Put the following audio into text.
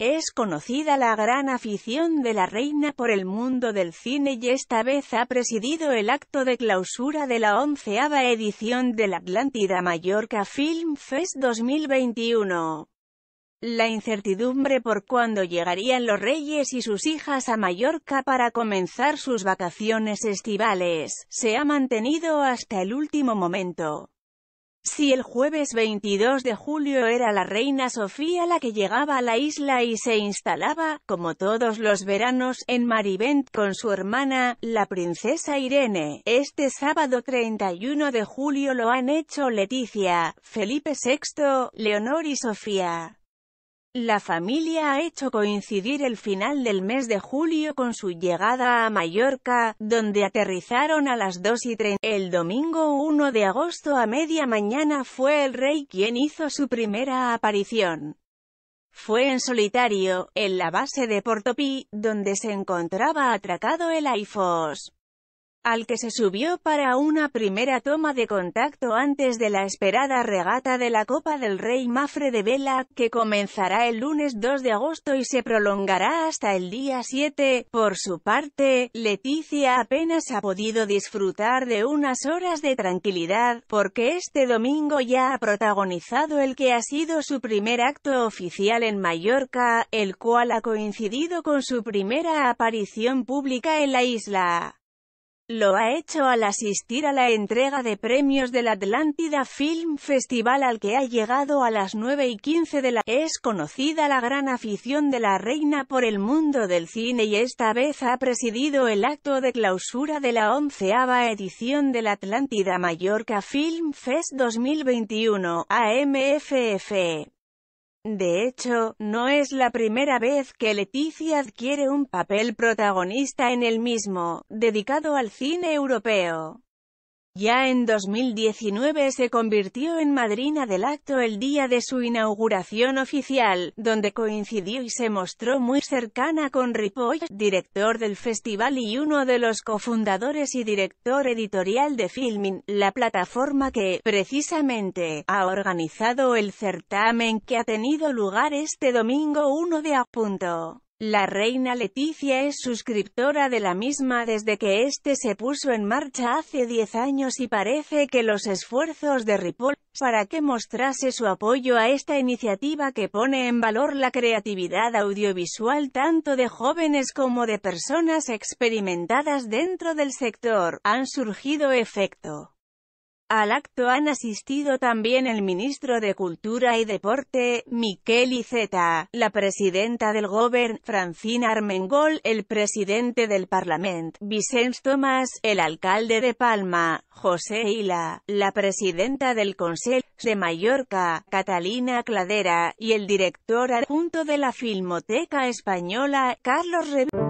Es conocida la gran afición de la reina por el mundo del cine y esta vez ha presidido el acto de clausura de la onceava edición del Atlántida Mallorca Film Fest 2021. La incertidumbre por cuándo llegarían los reyes y sus hijas a Mallorca para comenzar sus vacaciones estivales, se ha mantenido hasta el último momento. Si el jueves 22 de julio era la reina Sofía la que llegaba a la isla y se instalaba, como todos los veranos, en Marivent con su hermana, la princesa Irene, este sábado 31 de julio lo han hecho Leticia, Felipe VI, Leonor y Sofía. La familia ha hecho coincidir el final del mes de julio con su llegada a Mallorca, donde aterrizaron a las 2 y 30. El domingo 1 de agosto a media mañana fue el rey quien hizo su primera aparición. Fue en solitario, en la base de Portopí, donde se encontraba atracado el AIFOS al que se subió para una primera toma de contacto antes de la esperada regata de la Copa del Rey Mafre de Vela, que comenzará el lunes 2 de agosto y se prolongará hasta el día 7. Por su parte, Leticia apenas ha podido disfrutar de unas horas de tranquilidad, porque este domingo ya ha protagonizado el que ha sido su primer acto oficial en Mallorca, el cual ha coincidido con su primera aparición pública en la isla. Lo ha hecho al asistir a la entrega de premios del Atlántida Film Festival al que ha llegado a las 9 y 15 de la... Es conocida la gran afición de la reina por el mundo del cine y esta vez ha presidido el acto de clausura de la onceava edición del Atlántida Mallorca Film Fest 2021, AMFF. De hecho, no es la primera vez que Leticia adquiere un papel protagonista en el mismo, dedicado al cine europeo. Ya en 2019 se convirtió en madrina del acto el día de su inauguración oficial, donde coincidió y se mostró muy cercana con Ripoll, director del festival y uno de los cofundadores y director editorial de Filmin, la plataforma que, precisamente, ha organizado el certamen que ha tenido lugar este domingo 1 de agosto. La reina Leticia es suscriptora de la misma desde que este se puso en marcha hace 10 años y parece que los esfuerzos de Ripoll para que mostrase su apoyo a esta iniciativa que pone en valor la creatividad audiovisual tanto de jóvenes como de personas experimentadas dentro del sector, han surgido efecto. Al acto han asistido también el ministro de Cultura y Deporte, Miquel Iceta, la presidenta del Govern, Francina Armengol, el presidente del Parlament, Vicente Tomás, el alcalde de Palma, José Hila, la presidenta del Consejo de Mallorca, Catalina Cladera, y el director adjunto de la Filmoteca Española, Carlos Revilla.